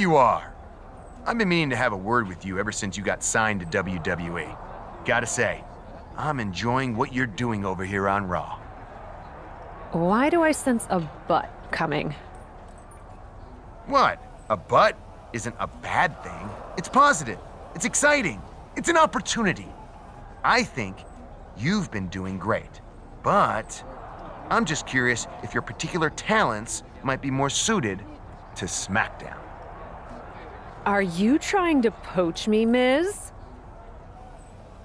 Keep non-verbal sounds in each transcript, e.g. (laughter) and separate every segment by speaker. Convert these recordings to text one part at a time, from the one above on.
Speaker 1: you are. I've been meaning to have a word with you ever since you got signed to WWE. Gotta say, I'm enjoying what you're doing over here on Raw.
Speaker 2: Why do I sense a butt coming?
Speaker 1: What? A butt isn't a bad thing. It's positive. It's exciting. It's an opportunity. I think you've been doing great. But I'm just curious if your particular talents might be more suited to SmackDown.
Speaker 2: Are you trying to poach me, Miz?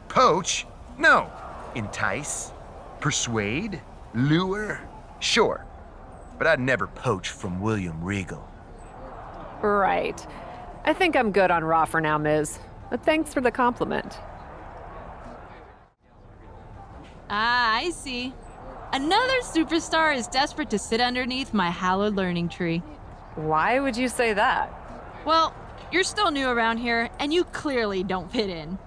Speaker 1: Poach? No. Entice? Persuade? Lure? Sure. But I'd never poach from William Regal.
Speaker 2: Right. I think I'm good on Raw for now, Miz. But thanks for the compliment.
Speaker 3: Ah, I see. Another superstar is desperate to sit underneath my hallowed learning tree.
Speaker 2: Why would you say that?
Speaker 3: Well, you're still new around here, and you clearly don't fit in.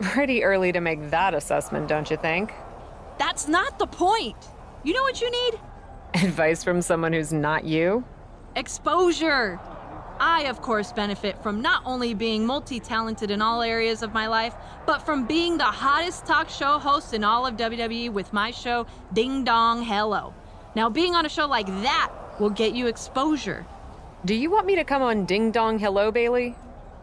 Speaker 2: Pretty early to make that assessment, don't you think?
Speaker 3: That's not the point. You know what you need?
Speaker 2: Advice from someone who's not you?
Speaker 3: Exposure. I, of course, benefit from not only being multi talented in all areas of my life, but from being the hottest talk show host in all of WWE with my show, Ding Dong Hello. Now, being on a show like that will get you exposure.
Speaker 2: Do you want me to come on Ding Dong Hello, Bayley?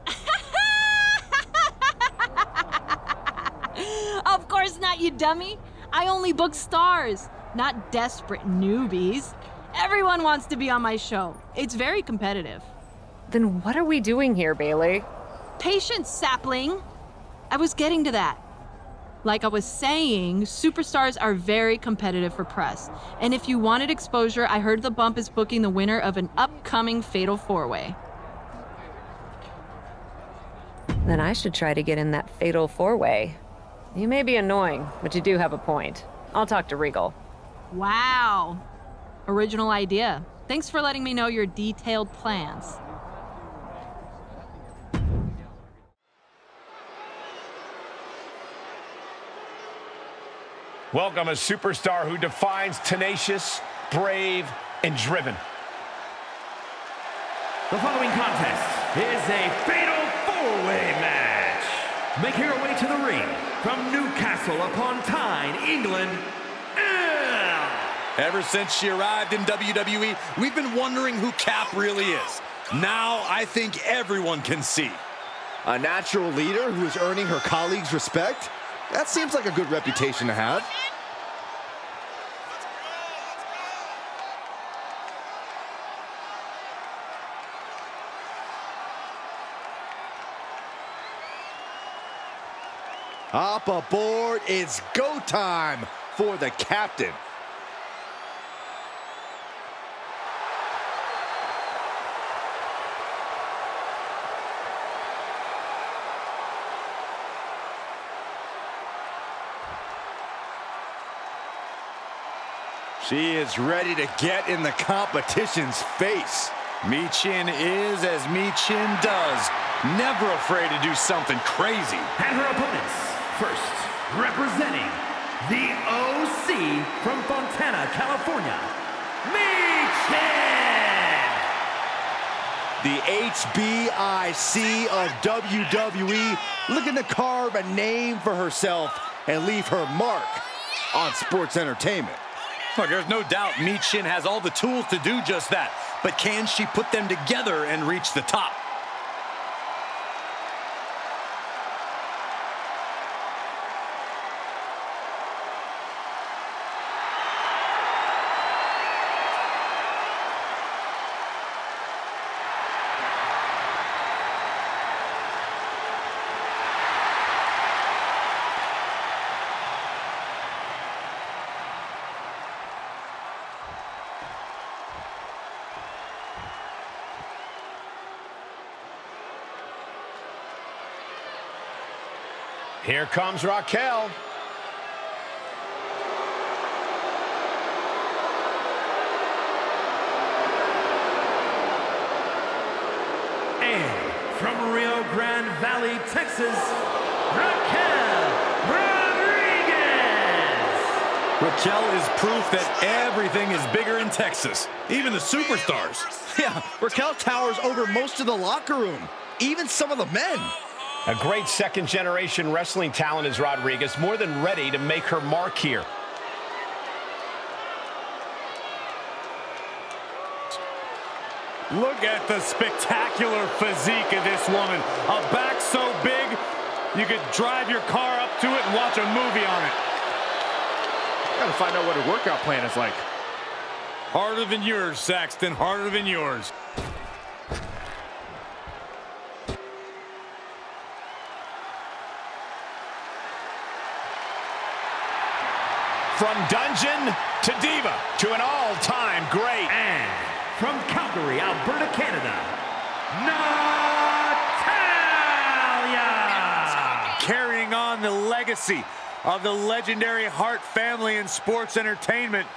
Speaker 2: (laughs)
Speaker 3: of course not, you dummy. I only book stars, not desperate newbies. Everyone wants to be on my show. It's very competitive.
Speaker 2: Then what are we doing here, Bayley?
Speaker 3: Patience, sapling. I was getting to that. Like I was saying, superstars are very competitive for press. And if you wanted exposure, I heard the bump is booking the winner of an upcoming Fatal Four Way.
Speaker 2: Then I should try to get in that Fatal Four Way. You may be annoying, but you do have a point. I'll talk to Regal.
Speaker 3: Wow. Original idea. Thanks for letting me know your detailed plans.
Speaker 4: Welcome a superstar who defines tenacious, brave, and driven.
Speaker 5: The following contest is a fatal four-way match. Making her way to the ring from Newcastle upon Tyne, England, Elle.
Speaker 6: Ever since she arrived in WWE, we've been wondering who Cap really is. Now I think everyone can see.
Speaker 7: A natural leader who is earning her colleagues' respect? That seems like a good reputation to have. Up aboard, it's go time for the captain. She is ready to get in the competition's face.
Speaker 6: Michin is as Michin does. Never afraid to do something crazy.
Speaker 5: And her opponents, first, representing the OC from Fontana, California, Michin!
Speaker 7: The HBIC of WWE looking to carve a name for herself and leave her mark on sports entertainment.
Speaker 6: Look, there's no doubt Michin has all the tools to do just that. But can she put them together and reach the top?
Speaker 4: Here comes Raquel.
Speaker 5: And from Rio Grande Valley, Texas, Raquel Rodriguez.
Speaker 6: Raquel is proof that everything is bigger in Texas, even the superstars.
Speaker 7: Yeah, Raquel towers over most of the locker room, even some of the men.
Speaker 4: A great second-generation wrestling talent is Rodriguez, more than ready to make her mark here.
Speaker 8: Look at the spectacular physique of this woman. A back so big, you could drive your car up to it and watch a movie on it.
Speaker 9: Gotta find out what her workout plan is like.
Speaker 6: Harder than yours, Saxton, harder than yours.
Speaker 4: From dungeon to diva to an all-time great.
Speaker 5: And from Calgary, Alberta, Canada, Natalya!
Speaker 8: Carrying on the legacy of the legendary Hart family in sports entertainment,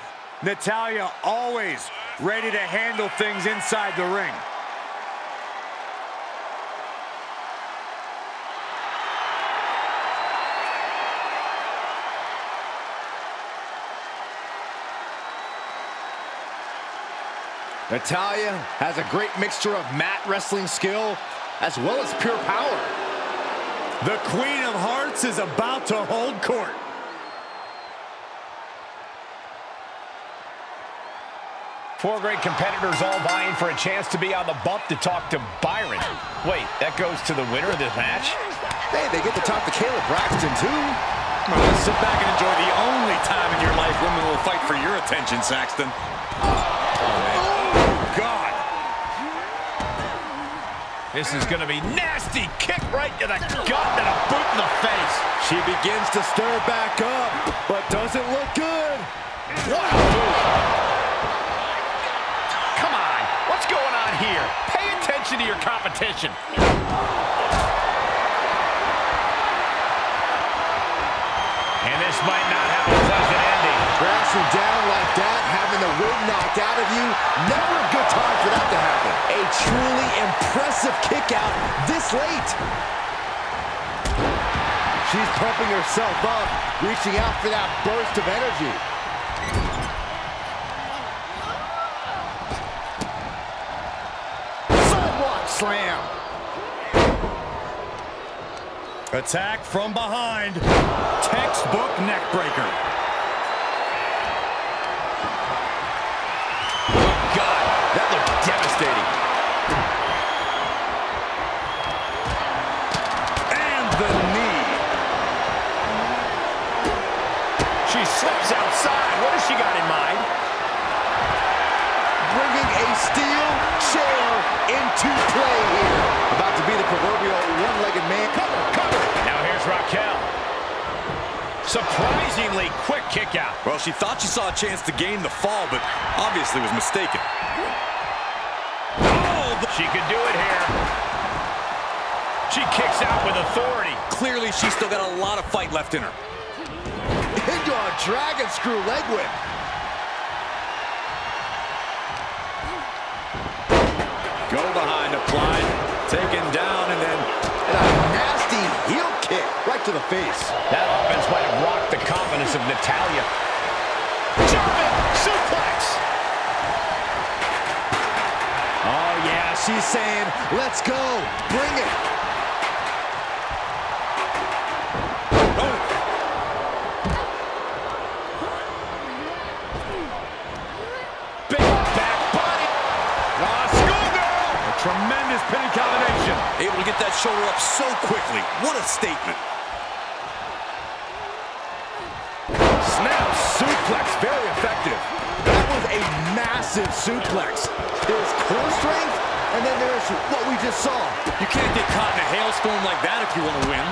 Speaker 8: Natalya always ready to handle things inside the ring.
Speaker 7: Natalya has a great mixture of mat wrestling skill as well as pure power.
Speaker 6: The Queen of Hearts is about to hold court.
Speaker 4: Four great competitors all vying for a chance to be on the bump to talk to Byron. Wait, that goes to the winner of this match?
Speaker 7: Hey, they get to talk to Kayla Braxton, too.
Speaker 6: Come on, sit back and enjoy the only time in your life women will fight for your attention, Saxton.
Speaker 4: This is going to be nasty. Kick right to the gut and a boot in the face.
Speaker 7: She begins to stir back up, but doesn't look good.
Speaker 4: What a move. Come on. What's going on here? Pay attention to your competition. And this might not have a pleasant ending.
Speaker 7: Crashing down like that, having the wind knocked out of you, never a good time for that to happen. A truly impressive kick out this late. She's pumping herself up, reaching out for that burst of energy. Sidewalk slam.
Speaker 6: Attack from behind. Textbook neckbreaker.
Speaker 4: What has she got in mind?
Speaker 7: bringing a steel chair into play here. About to be the proverbial one-legged man. Cover, cover.
Speaker 4: Now here's Raquel. Surprisingly quick kick out.
Speaker 6: Well, she thought she saw a chance to gain the fall, but obviously was mistaken.
Speaker 4: Oh, she could do it here. She kicks out with authority.
Speaker 6: Clearly, she's still got a lot of fight left in her.
Speaker 7: A dragon screw leg whip.
Speaker 6: Go behind, applied, taken down, and then
Speaker 7: And a nasty heel kick right to the face.
Speaker 4: That offense might have rocked the confidence of Natalya. Jumping suplex.
Speaker 7: Oh, yeah, she's saying, let's go. Bring it.
Speaker 6: Get that shoulder up so quickly. What a statement.
Speaker 7: Snap suplex, very effective. That was a massive suplex. There's core strength, and then there's what we just saw.
Speaker 6: You can't get caught in a hailstorm like that if you want to win.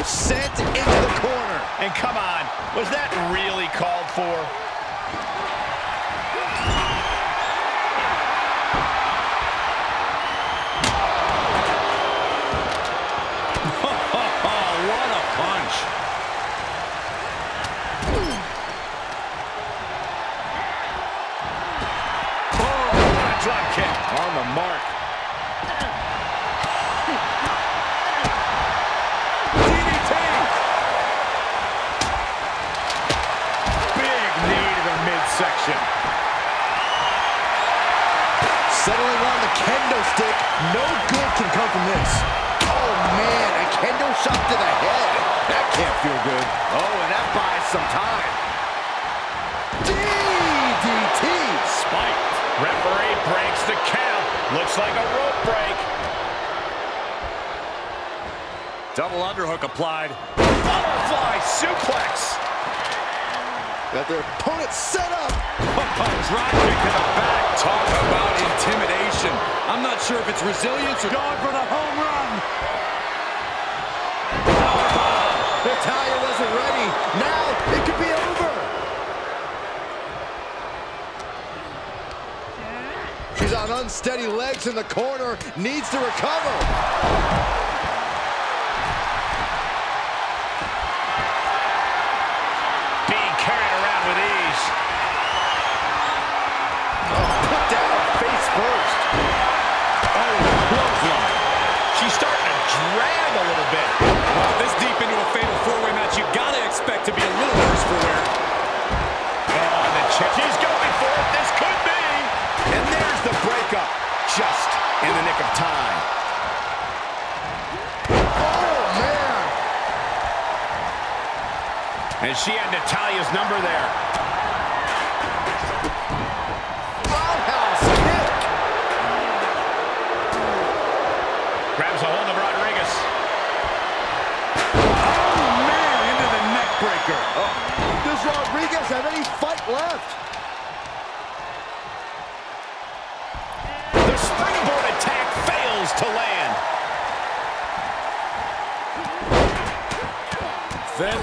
Speaker 7: Sent into the corner.
Speaker 4: And come on, was that really called for?
Speaker 9: Some time.
Speaker 7: DDT.
Speaker 4: Spiked. Referee breaks the count. Looks like a rope break.
Speaker 6: Double underhook applied.
Speaker 4: Butterfly suplex.
Speaker 7: Got their opponent set up.
Speaker 6: Drop kick to the back. Talk about intimidation. I'm not sure if it's resilience or...
Speaker 7: Going for the home run. Natalya wasn't ready. Now it could be over. She's on unsteady legs in the corner. Needs to recover.
Speaker 4: Being carried around with ease.
Speaker 7: Oh, put down face first.
Speaker 6: Oh, clothesline.
Speaker 4: She's starting to drag a little bit.
Speaker 7: And
Speaker 4: she had Natalya's number there.
Speaker 7: Roundhouse kick.
Speaker 4: Grabs a hold of Rodriguez.
Speaker 7: Oh, man, into the neck breaker. Oh. Does Rodriguez have any fight left?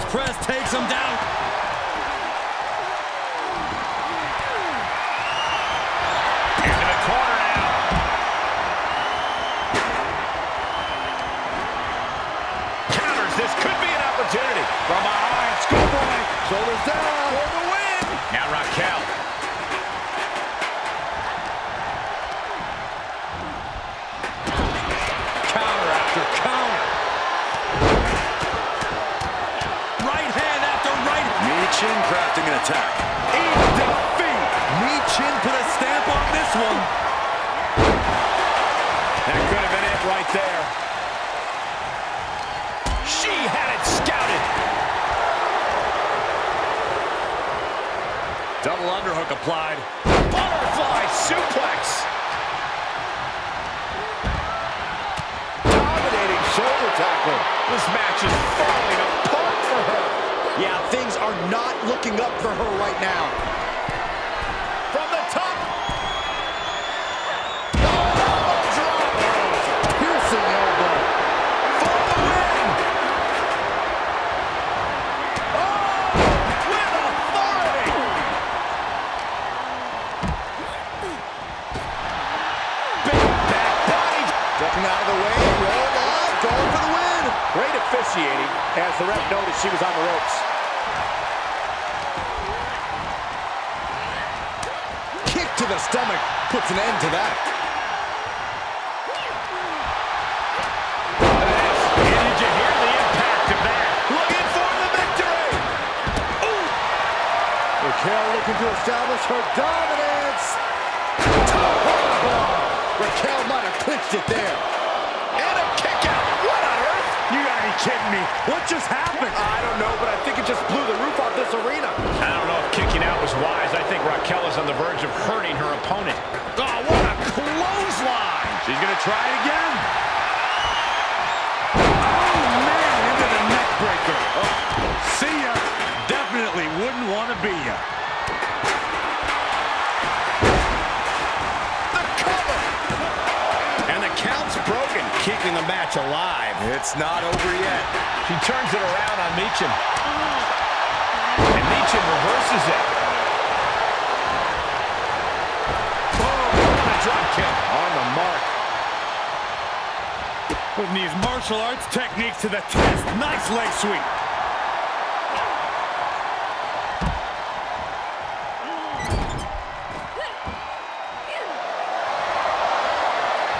Speaker 6: Press takes him down. Applied.
Speaker 4: Butterfly suplex.
Speaker 7: Dominating shoulder tackle.
Speaker 4: This match is falling apart for her.
Speaker 7: Yeah, things are not looking up for her right now.
Speaker 9: As the ref noticed she was on the ropes.
Speaker 7: Kick to the stomach puts an end to that.
Speaker 4: And did you hear the impact of that? Looking for the victory.
Speaker 7: Raquel looking to establish her dominance. Top. Raquel might have clinched it there.
Speaker 4: And a kick out. What on earth?
Speaker 9: You gotta be kidding me. What just happened? I don't know, but I think it just blew the roof off this arena.
Speaker 4: I don't know if kicking out was wise. I think Raquel is on the verge of hurting her opponent. Oh, what a clothesline!
Speaker 6: She's gonna try it again.
Speaker 4: Match alive.
Speaker 6: It's not over yet.
Speaker 4: She turns it around on Michin. Uh-huh. And Michin reverses it. Oh, what a drop kick.
Speaker 9: On the mark.
Speaker 6: Putting these martial arts techniques to the test. Nice leg sweep.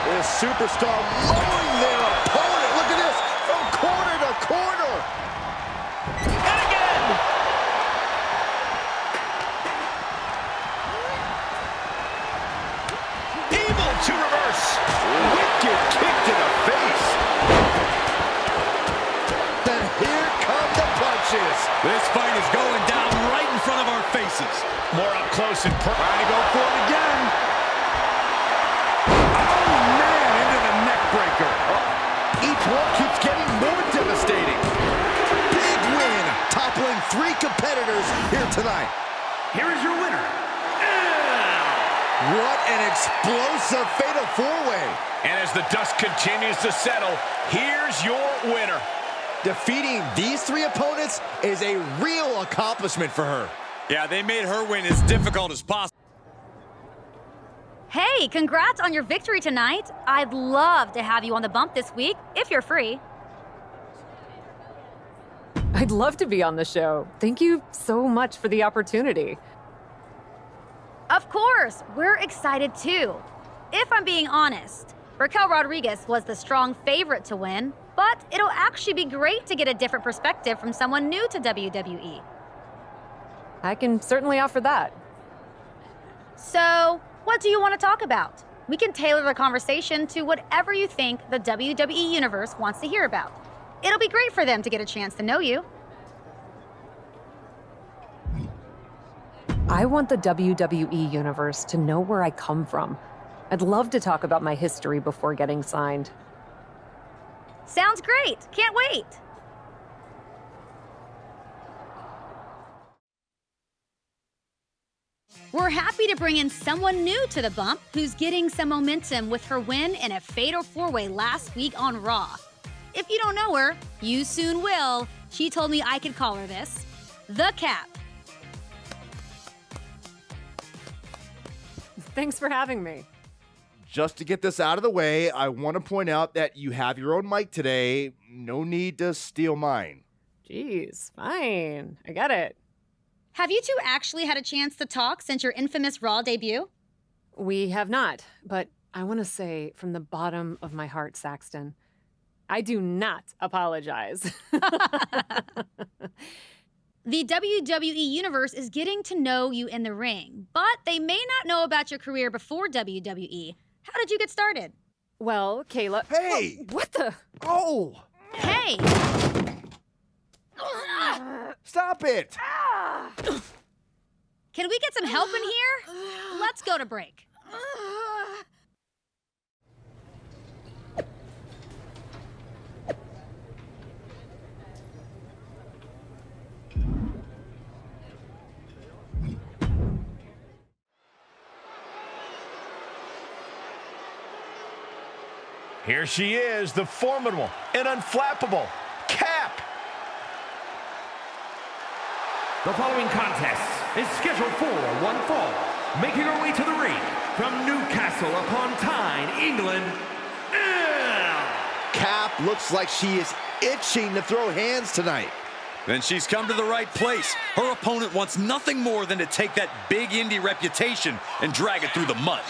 Speaker 7: This superstar
Speaker 6: This fight is going down right in front of our faces.
Speaker 4: More up close and personal.
Speaker 9: Trying to go for it again. Oh, man, into the neck breaker.
Speaker 7: Each one keeps getting more devastating. Big win, toppling three competitors here tonight.
Speaker 5: Here is your winner.
Speaker 7: What an explosive fatal four-way.
Speaker 4: And as the dust continues to settle, here's your winner.
Speaker 7: Defeating these three opponents is a real accomplishment for her.
Speaker 6: Yeah, they made her win as difficult as possible.
Speaker 10: Hey, congrats on your victory tonight. I'd love to have you on the bump this week, if you're free.
Speaker 2: I'd love to be on the show. Thank you so much for the opportunity.
Speaker 10: Of course, we're excited too. If I'm being honest, Raquel Rodriguez was the strong favorite to win, but it'll actually be great to get a different perspective from someone new to WWE.
Speaker 2: I can certainly offer that.
Speaker 10: So, what do you want to talk about? We can tailor the conversation to whatever you think the WWE Universe wants to hear about. It'll be great for them to get a chance to know you.
Speaker 2: I want the WWE Universe to know where I come from. I'd love to talk about my history before getting signed.
Speaker 10: Sounds great. Can't wait. We're happy to bring in someone new to the bump who's getting some momentum with her win in a fatal four way last week on Raw. If you don't know her, you soon will. She told me I could call her this The Cap.
Speaker 2: Thanks for having me.
Speaker 7: Just to get this out of the way, I want to point out that you have your own mic today. No need to steal mine.
Speaker 2: Jeez, fine. I get it.
Speaker 10: Have you two actually had a chance to talk since your infamous Raw debut?
Speaker 2: We have not, but I want to say from the bottom of my heart, Saxton, I do not apologize. (laughs)
Speaker 10: The WWE Universe is getting to know you in the ring, but they may not know about your career before WWE. How did you get started?
Speaker 2: well, Kayla.
Speaker 7: Hey!
Speaker 2: What the?
Speaker 7: Oh!
Speaker 10: Hey!
Speaker 7: Stop it!
Speaker 10: Can we get some help in here? Let's go to break.
Speaker 4: Here she is, the formidable and unflappable Cap.
Speaker 5: The following contest is scheduled for one fall. Making her way to the ring from Newcastle upon Tyne, England, Elle.
Speaker 7: Cap looks like she is itching to throw hands tonight.
Speaker 6: Then she's come to the right place. Her opponent wants nothing more than to take that big indie reputation and drag it through the mud.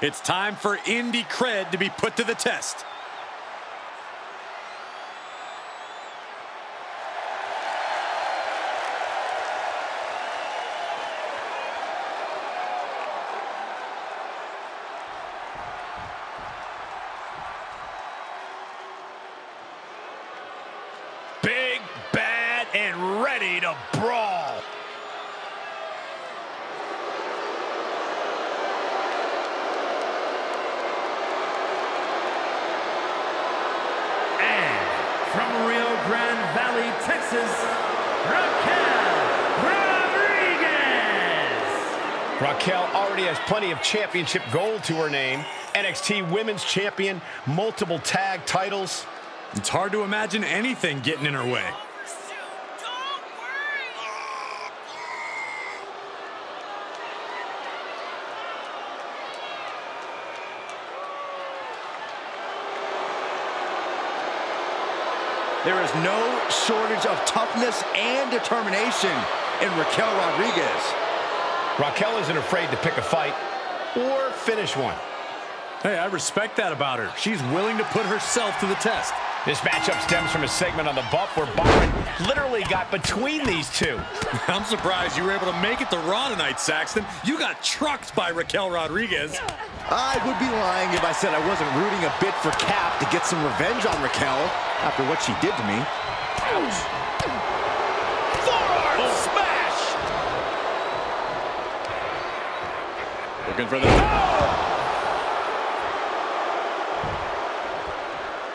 Speaker 6: It's time for indie cred to be put to the test.
Speaker 4: Big, bad, and ready to brawl.
Speaker 5: And from Rio Grande Valley, Texas, Raquel Rodriguez.
Speaker 4: Raquel already has plenty of championship gold to her name. NXT Women's Champion, multiple tag titles.
Speaker 6: It's hard to imagine anything getting in her way.
Speaker 7: There is no shortage of toughness and determination in Raquel Rodriguez.
Speaker 4: Raquel isn't afraid to pick a fight or finish one.
Speaker 6: Hey, I respect that about her. She's willing to put herself to the test.
Speaker 4: This matchup stems from a segment on the Bump where Byron literally got between these two. (laughs)
Speaker 6: I'm surprised you were able to make it to Raw tonight, Saxton. You got trucked by Raquel Rodriguez.
Speaker 7: I would be lying if I said I wasn't rooting a bit for Cap to get some revenge on Raquel after what she did to me.
Speaker 4: Ouch! Forearm oh. smash!
Speaker 6: Looking for the... Oh!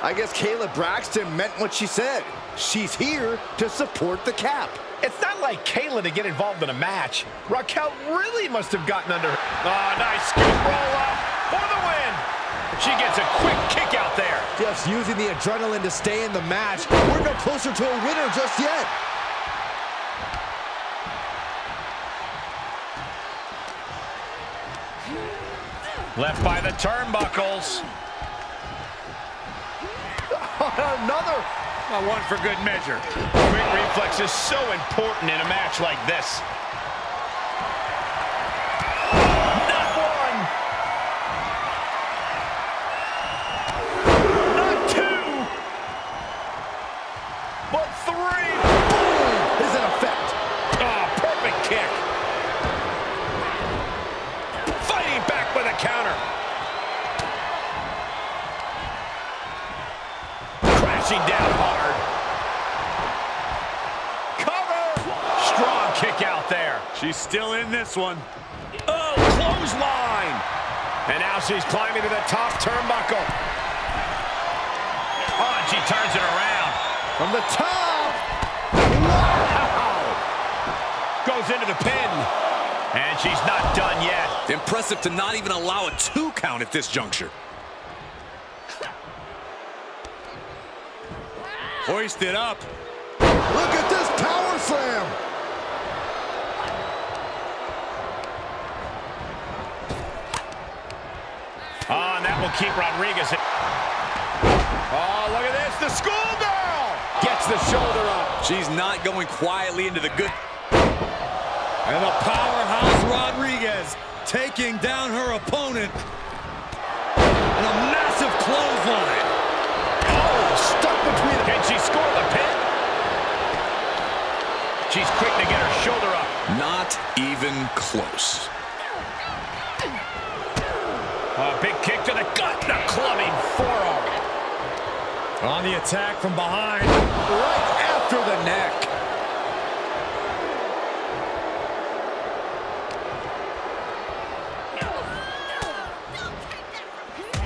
Speaker 7: I guess Kayla Braxton meant what she said. She's here to support the cap.
Speaker 4: It's not like Kayla to get involved in a match. Raquel really must have gotten under... her. Oh, nice scoop roll up for the win. She gets a quick kick out there.
Speaker 7: Just using the adrenaline to stay in the match. We're no closer to a winner just yet.
Speaker 4: Left by the turnbuckles. (laughs)
Speaker 7: Another.
Speaker 4: One for good measure. Quick reflex is so important in a match like this. Crashing down hard. Cover! Strong kick out there.
Speaker 6: She's still in this one.
Speaker 4: Oh, clothesline! And now she's climbing to the top turnbuckle. Oh, and she turns it around.
Speaker 7: From the top!
Speaker 4: Wow! Goes into the pin. And she's not done yet.
Speaker 6: Impressive to not even allow a two count at this juncture. Hoisted up.
Speaker 7: Look at this power slam.
Speaker 4: Oh, and that will keep Rodriguez. Oh, look at this. The schoolgirl gets the shoulder up.
Speaker 6: She's not going quietly into the good. And the powerhouse Rodriguez taking down her opponent. And a massive clothesline. Even close.
Speaker 4: A big kick to the gut and a clubbing forearm.
Speaker 6: On the attack from behind. Right after the neck.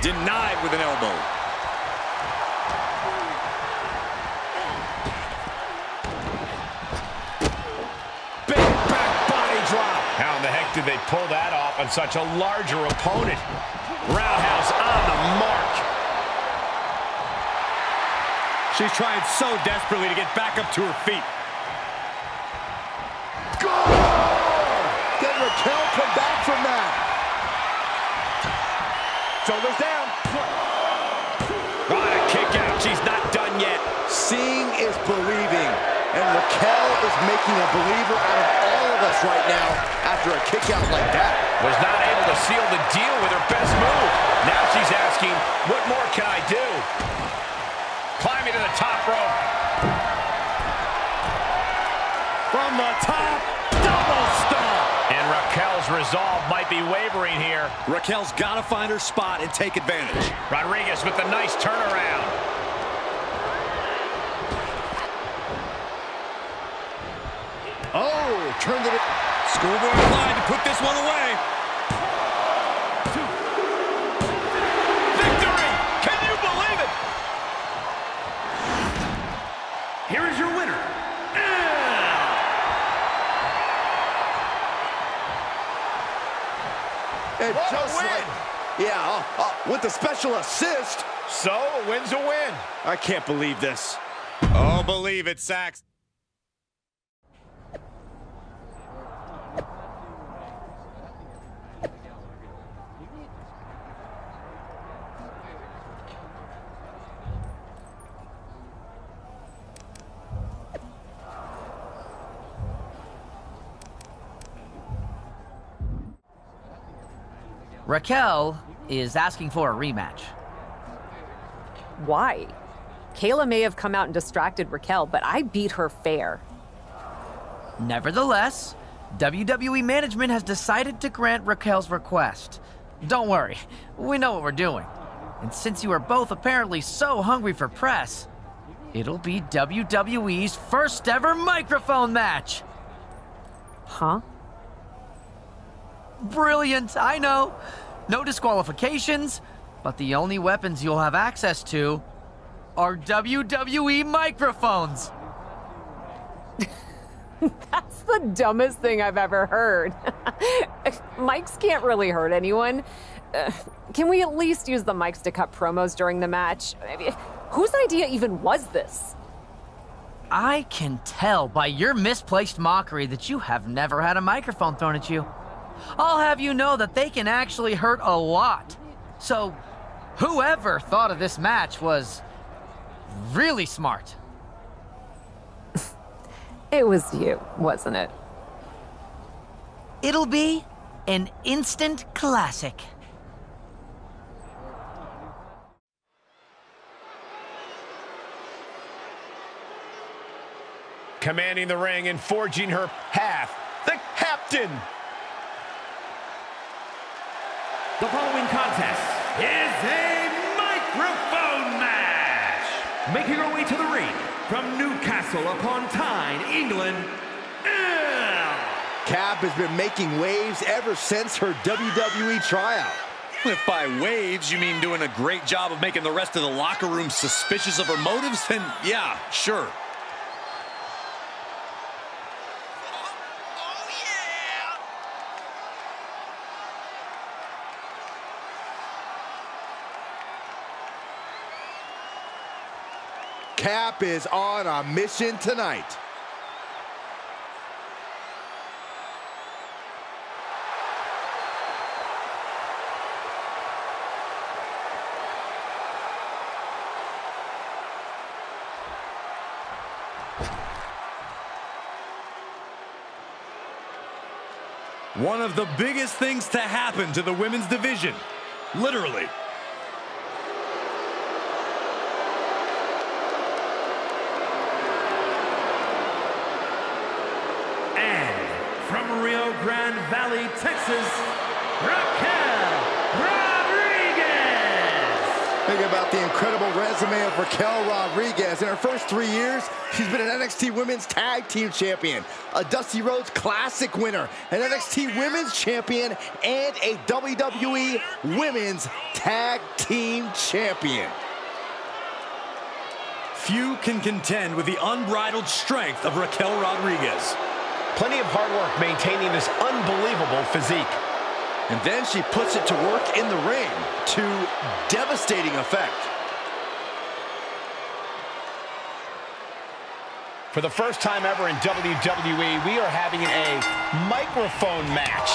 Speaker 6: Denied with an elbow.
Speaker 4: Did they pull that off on such a larger opponent? Roundhouse on the mark.
Speaker 6: She's trying so desperately to get back up to her feet.
Speaker 7: Go! Can Raquel come back from that?
Speaker 4: Shoulders down. Right, a kick out. She's not done yet.
Speaker 7: Seeing is believing. And Raquel is making a believer out of all of us right now after a kick out like that.
Speaker 4: Was not able to seal the deal with her best move. Now she's asking, what more can I do? Climbing to the top rope.
Speaker 6: From the top, double stomp.
Speaker 4: And Raquel's resolve might be wavering here.
Speaker 6: Raquel's got to find her spot and take advantage.
Speaker 4: Rodriguez with the nice turnaround.
Speaker 7: Oh, turned it.
Speaker 6: Schoolboy applied to put this one away.
Speaker 4: Victory! Can you believe it?
Speaker 5: Here is your winner.
Speaker 7: And what just like, yeah, uh, uh, with the special assist.
Speaker 4: So, a win's a win.
Speaker 6: I can't believe this. Oh, believe it, Sax.
Speaker 11: Raquel is asking for a rematch.
Speaker 2: Why? Kayla may have come out and distracted Raquel, but I beat her fair.
Speaker 11: Nevertheless, WWE management has decided to grant Raquel's request. Don't worry, we know what we're doing. And since you are both apparently so hungry for press, it'll be WWE's first ever microphone match.
Speaker 2: Huh?
Speaker 11: Brilliant, I know. No disqualifications, but the only weapons you'll have access to are WWE microphones. (laughs)
Speaker 2: That's the dumbest thing I've ever heard. (laughs) mics can't really hurt anyone. Uh, can we at least use the mics to cut promos during the match? I mean, whose idea even was this?
Speaker 11: I can tell by your misplaced mockery that you have never had a microphone thrown at you. I'll have you know that they can actually hurt a lot. So, whoever thought of this match was really smart. (laughs)
Speaker 2: It was you, wasn't it?
Speaker 11: It'll be an instant classic.
Speaker 4: Commanding the ring and forging her path, the captain.
Speaker 5: The following contest is a microphone match. Making her way to the ring from Newcastle upon Tyne, England, Elle.
Speaker 7: Cap has been making waves ever since her WWE tryout.
Speaker 6: If by waves you mean doing a great job of making the rest of the locker room suspicious of her motives, then yeah, sure.
Speaker 7: Cap is on a mission tonight.
Speaker 6: One of the biggest things to happen to the women's division. Literally.
Speaker 5: And from Rio Grande Raquel Rodriguez.
Speaker 7: Think about the incredible resume of Raquel Rodriguez. In her first three years, she's been an NXT Women's Tag Team Champion, a Dusty Rhodes Classic winner, an NXT Women's Champion, and a WWE Women's Tag Team Champion.
Speaker 6: Few can contend with the unbridled strength of Raquel Rodriguez.
Speaker 4: Plenty of hard work maintaining this unbelievable physique.
Speaker 7: And then she puts it to work in the ring to devastating effect.
Speaker 4: For the first time ever in WWE, we are having a microphone match.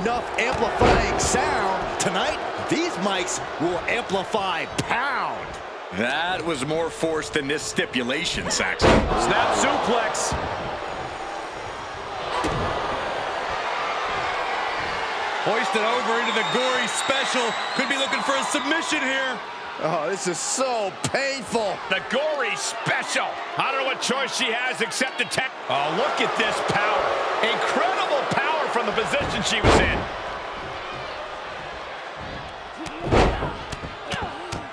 Speaker 7: Enough amplifying sound. Tonight, these mics will amplify pound.
Speaker 6: That was more force than this stipulation, Saxton.
Speaker 4: Snap suplex.
Speaker 6: Hoisted over into the gory special. Could be looking for a submission here.
Speaker 7: Oh, this is so painful.
Speaker 4: The gory special. I don't know what choice she has except to tap. Oh, look at this power. Incredible power from the position she was in.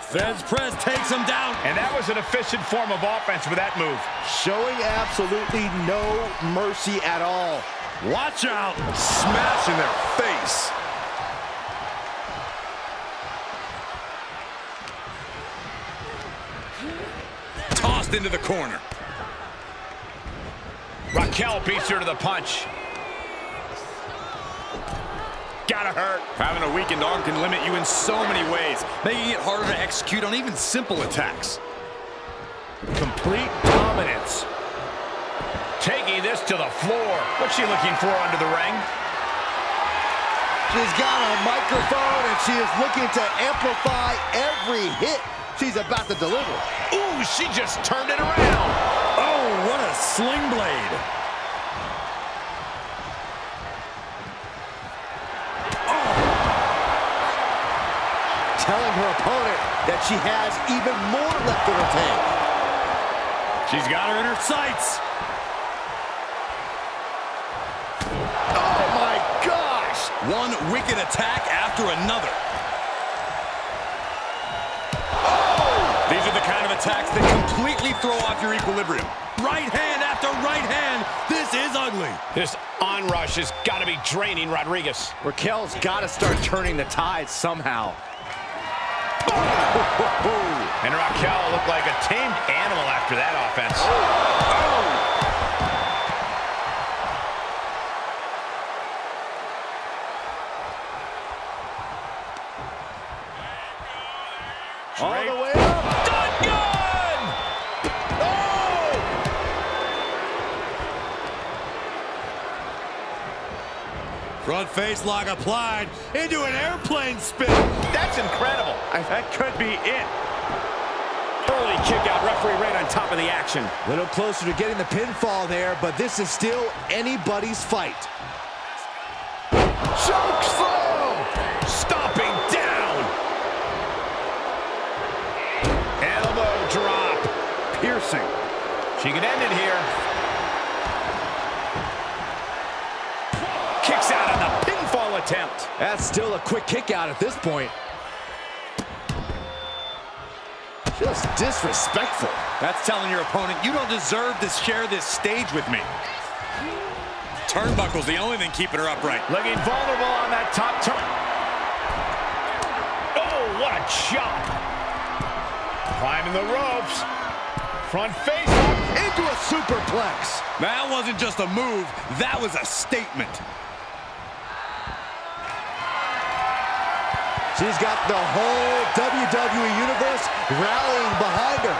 Speaker 6: Fez press takes him down.
Speaker 4: And that was an efficient form of offense with that move.
Speaker 7: Showing absolutely no mercy at all.
Speaker 6: Watch out. Smash in their face. Tossed into the corner.
Speaker 4: Raquel beats her to the punch. Gotta hurt.
Speaker 6: Having a weakened arm can limit you in so many ways, making it harder to execute on even simple attacks.
Speaker 4: Complete dominance. Taking this to the floor. What's she looking for under the ring?
Speaker 7: She's got a microphone and she is looking to amplify every hit she's about to deliver.
Speaker 4: Ooh, she just turned it around.
Speaker 6: Oh, what a sling blade. Oh.
Speaker 7: Telling her opponent that she has even more left in her tank.
Speaker 6: She's got her in her sights. One wicked attack after another. Oh! These are the kind of attacks that completely throw off your equilibrium. Right hand after right hand. This is ugly.
Speaker 4: This onrush has got to be draining Rodriguez.
Speaker 9: Raquel's got to start turning the tide somehow.
Speaker 4: And Raquel looked like a tamed animal after that offense.
Speaker 9: All the way up.
Speaker 6: Done gun! Front face lock applied into an airplane spin.
Speaker 4: That's incredible.
Speaker 9: That could be it.
Speaker 4: Early kick out. Referee right on top of the action.
Speaker 7: Little closer to getting the pinfall there, but this is still anybody's fight.
Speaker 9: Choke slam.
Speaker 4: Stomping down. Elbow drop.
Speaker 9: Piercing.
Speaker 4: She can end it here.
Speaker 7: That's still a quick kick out at this point. Just disrespectful.
Speaker 6: That's telling your opponent you don't deserve to share this stage with me. Turnbuckle's the only thing keeping her upright.
Speaker 4: Looking vulnerable on that top turn. Oh, what a shot. Climbing the ropes. Front face up.
Speaker 7: Into a superplex.
Speaker 6: That wasn't just a move, that was a statement.
Speaker 7: She's got the whole WWE Universe rallying behind her.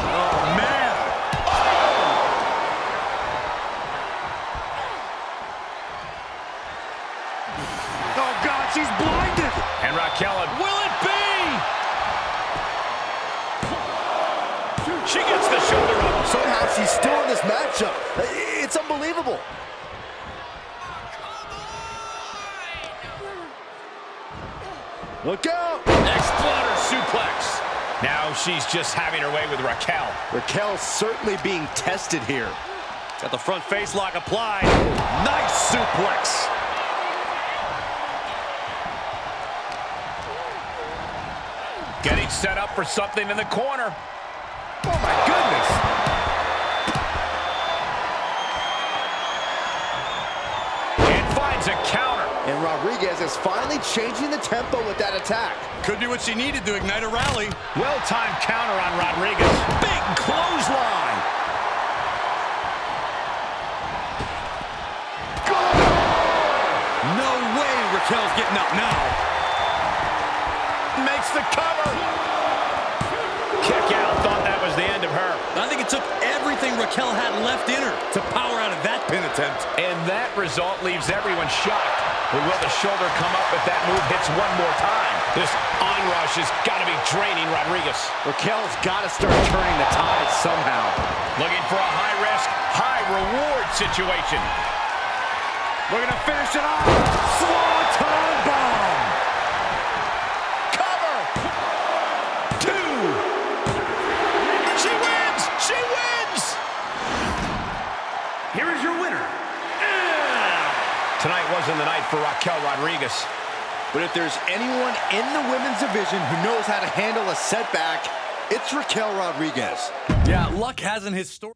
Speaker 6: Oh, man.
Speaker 9: Oh, God, she's blinded.
Speaker 4: And Raquel,
Speaker 6: Will it be?
Speaker 4: she gets the shoulder up.
Speaker 7: Somehow she's still in this matchup. It's unbelievable. Look out!
Speaker 4: Exploder suplex. Now she's just having her way with Raquel.
Speaker 7: Raquel's certainly being tested here.
Speaker 6: Got the front face lock applied. Nice suplex.
Speaker 4: Getting set up for something in the corner.
Speaker 7: Oh Rodriguez is finally changing the tempo with that attack.
Speaker 6: Could be what she needed to ignite a rally.
Speaker 4: Well-timed counter on Rodriguez.
Speaker 6: Big clothesline. Good. No way Raquel's getting up now.
Speaker 4: Makes the cover. Kick out. Thought that was the end of her.
Speaker 6: I think it took everything Raquel had left in her to power out of that pin attempt.
Speaker 4: And that result leaves everyone shocked. But will the shoulder come up if that move hits one more time? This onrush has got to be draining Rodriguez.
Speaker 9: Raquel's got to start turning the tide somehow.
Speaker 4: Looking for a high-risk, high-reward situation.
Speaker 9: We're going to finish it off. Swanton
Speaker 4: Wasn't the night for Raquel Rodriguez.
Speaker 7: But if there's anyone in the women's division who knows how to handle a setback, it's Raquel Rodriguez.
Speaker 6: Yeah, luck hasn't his story.